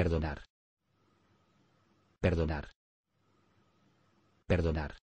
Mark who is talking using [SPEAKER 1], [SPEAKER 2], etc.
[SPEAKER 1] Perdonar. Perdonar. Perdonar.